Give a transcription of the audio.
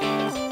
you.